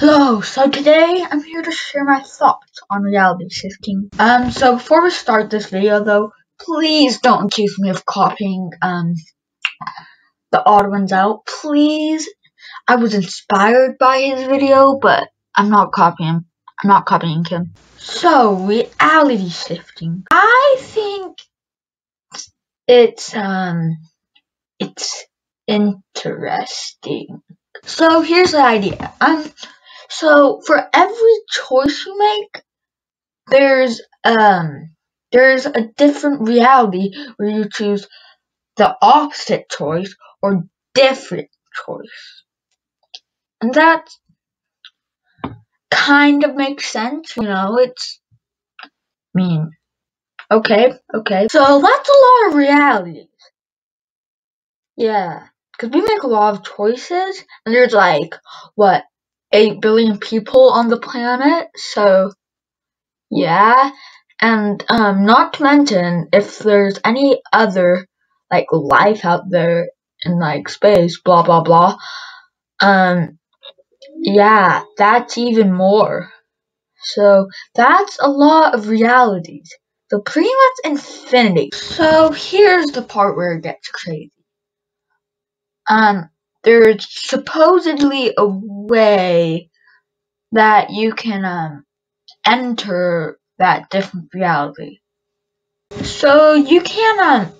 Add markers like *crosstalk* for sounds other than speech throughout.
Hello, so today I'm here to share my thoughts on reality shifting. Um, so before we start this video though, please don't accuse me of copying, um, the odd ones out. Please, I was inspired by his video, but I'm not copying, I'm not copying him. So, reality shifting. I think it's, um, it's interesting. So here's the idea. Um, so for every choice you make, there's um there's a different reality where you choose the opposite choice or different choice. And that kind of makes sense, you know, it's I mean okay, okay. So that's a lot of realities. Yeah. Because we make a lot of choices, and there's like, what, 8 billion people on the planet, so yeah. And um, not to mention, if there's any other like life out there in like space, blah blah blah, um, yeah, that's even more. So that's a lot of realities. So pretty much infinity. So here's the part where it gets crazy. Um, there's supposedly a way that you can um, enter that different reality. So you can um,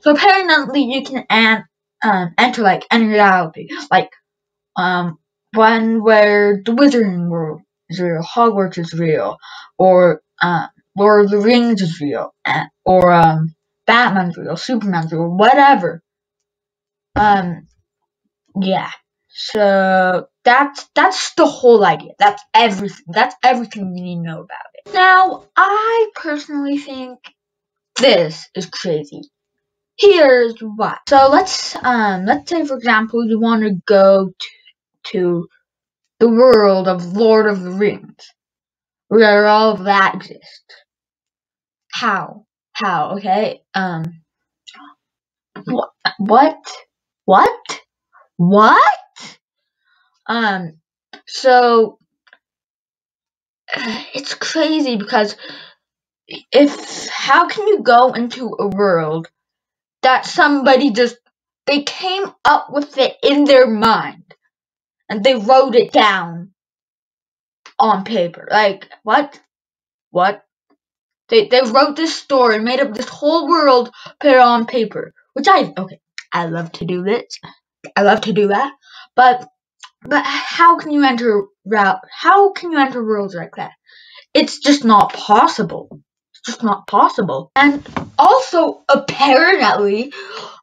so apparently you can an, um, enter like any reality, like um, one where the Wizarding World is real, Hogwarts is real, or um, Lord of the Rings is real, or um, Batman's real, Superman's real, whatever. Um, yeah. So that's that's the whole idea. That's everything. That's everything you need to know about it. Now, I personally think this is crazy. Here's why. So let's um let's say for example you want to go to, to the world of Lord of the Rings, where all of that exists. How? How? Okay. Um. What? What? What? What? Um, so *sighs* it's crazy because if how can you go into a world that somebody just they came up with it in their mind and they wrote it down on paper like what? What? They they wrote this story and made up this whole world put it on paper which i okay i love to do this I love to do that. But but how can you enter route? How can you enter worlds like that? It's just not possible. It's just not possible. And also, apparently,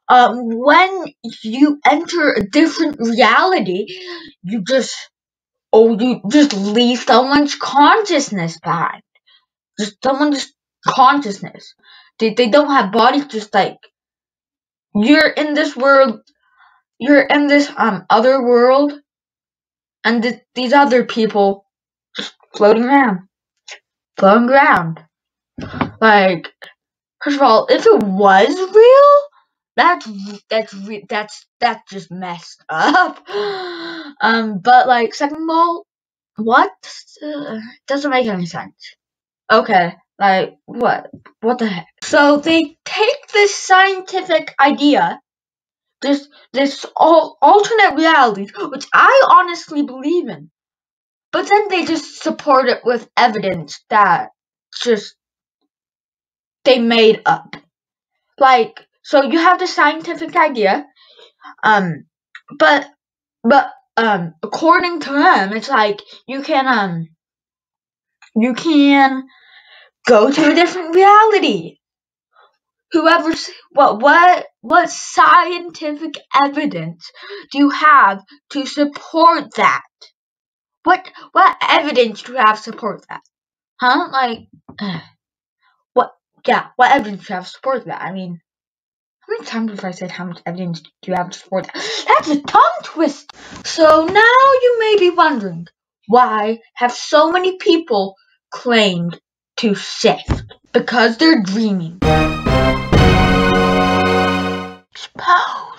um, when you enter a different reality, you just oh you just leave someone's consciousness behind. Just someone's consciousness. They they don't have bodies. Just like you're in this world you're in this um other world, and th- these other people just floating around, floating around. Like, first of all, if it was real, that's that's that's that's just messed up. *gasps* Um, but like, second of all, what uh, doesn't make any sense. Okay, like what? What the heck? So they take this scientific idea this this all alternate reality, which I honestly believe in. But then they just support it with evidence that just they made up. Like so you have the scientific idea, um but but um according to them it's like you can um you can go to a different reality whoever's what what what scientific evidence do you have to support that? What what evidence do you have to support that? Huh? Like *sighs* what yeah, what evidence do you have to support that? I mean how many times have I said how much evidence do you have to support that? That's a tongue twist. So now you may be wondering, why have so many people claimed to shift? Because they're dreaming. Exposed.